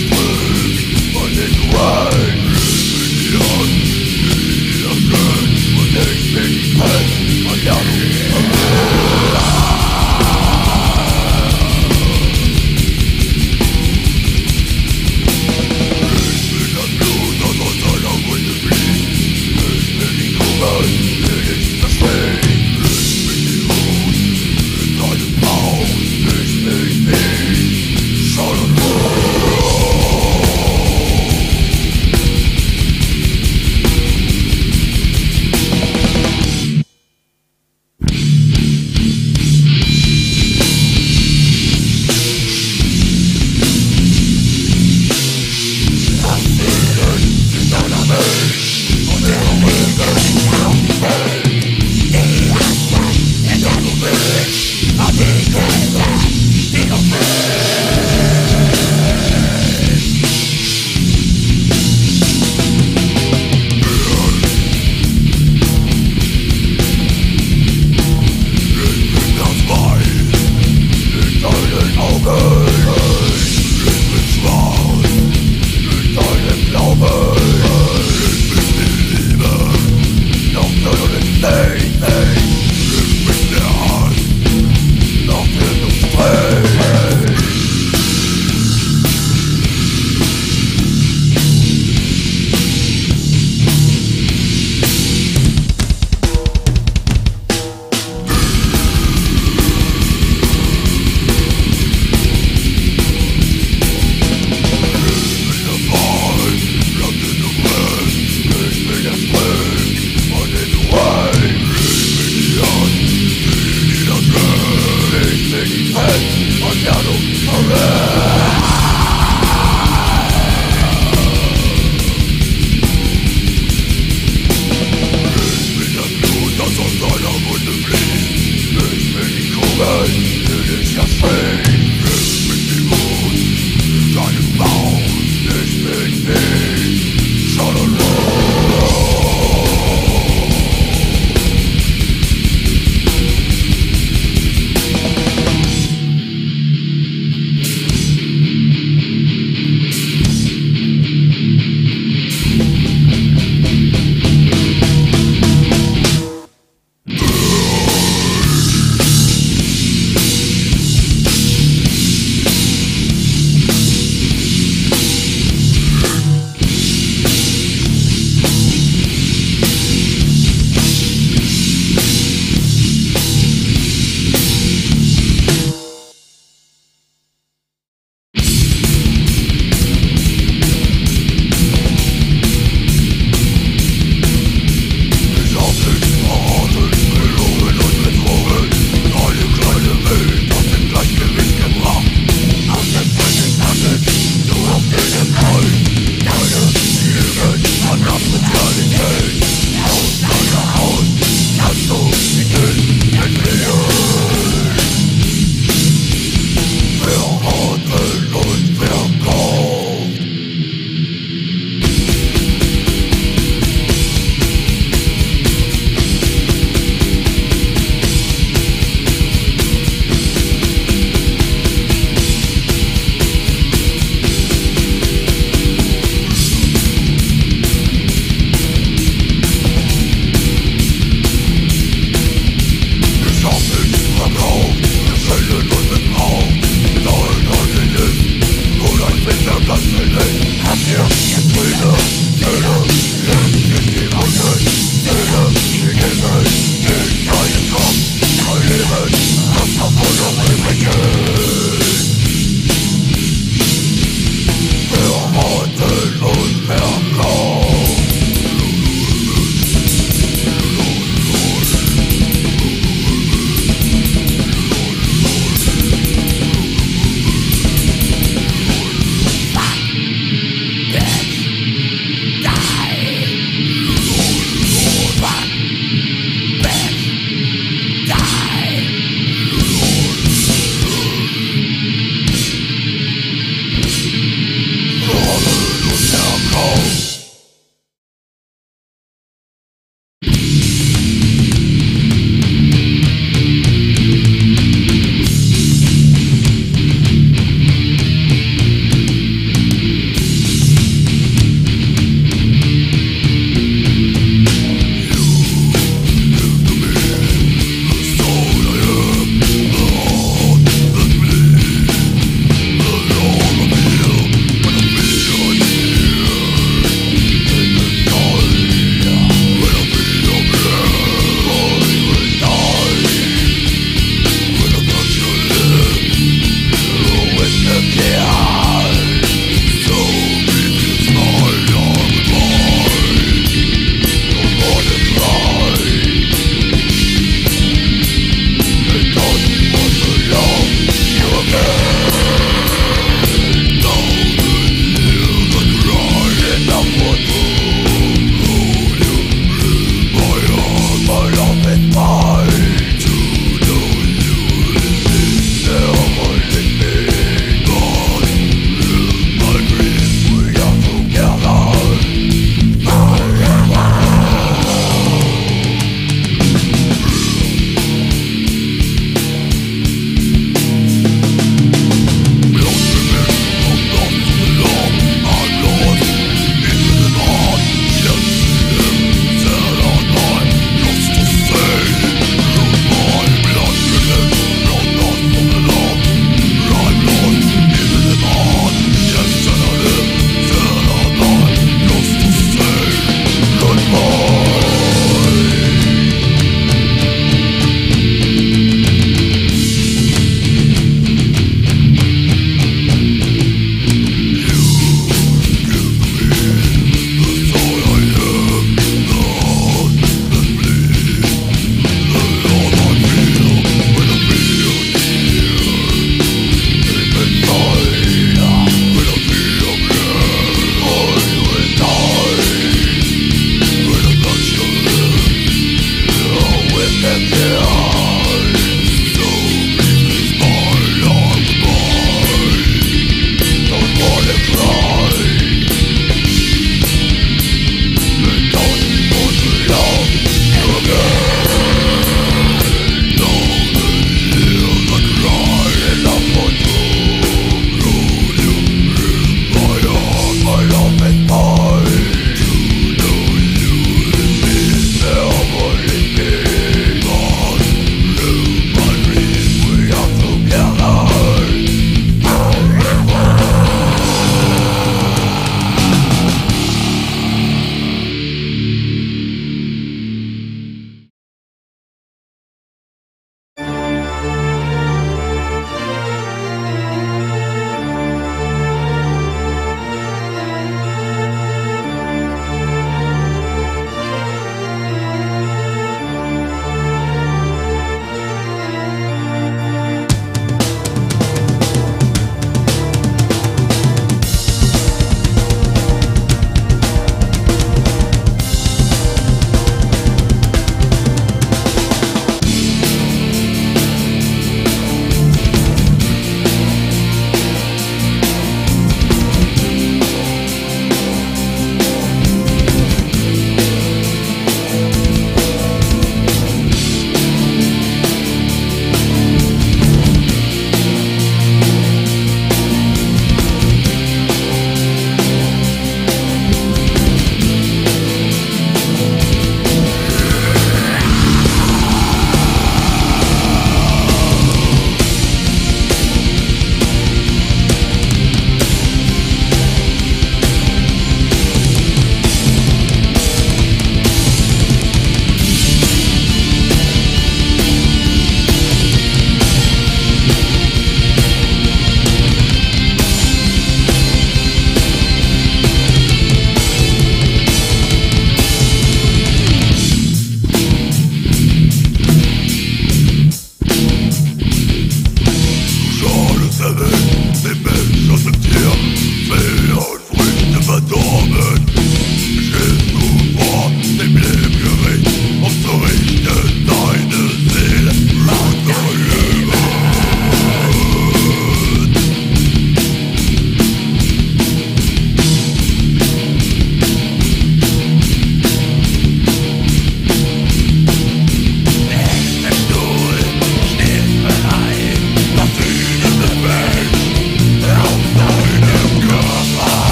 left.